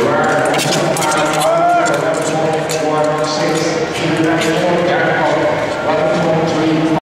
Your